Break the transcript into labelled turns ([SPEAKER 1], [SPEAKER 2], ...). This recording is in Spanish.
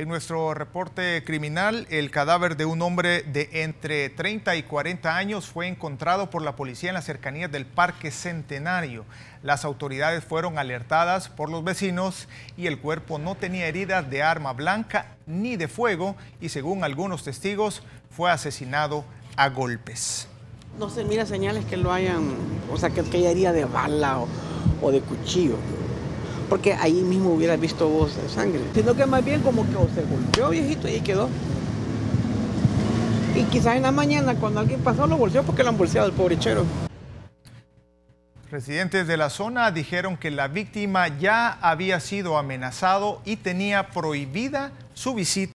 [SPEAKER 1] En nuestro reporte criminal, el cadáver de un hombre de entre 30 y 40 años fue encontrado por la policía en las cercanías del Parque Centenario. Las autoridades fueron alertadas por los vecinos y el cuerpo no tenía heridas de arma blanca ni de fuego y según algunos testigos fue asesinado a golpes.
[SPEAKER 2] No se mira señales que lo hayan, o sea, que, haya herida de bala o, o de cuchillo porque ahí mismo hubiera visto vos sangre. Sino que más bien como que se golpeó viejito y ahí quedó. Y quizás en la mañana cuando alguien pasó lo bolseó porque lo han bolseado el pobre chero.
[SPEAKER 1] Residentes de la zona dijeron que la víctima ya había sido amenazado y tenía prohibida su visita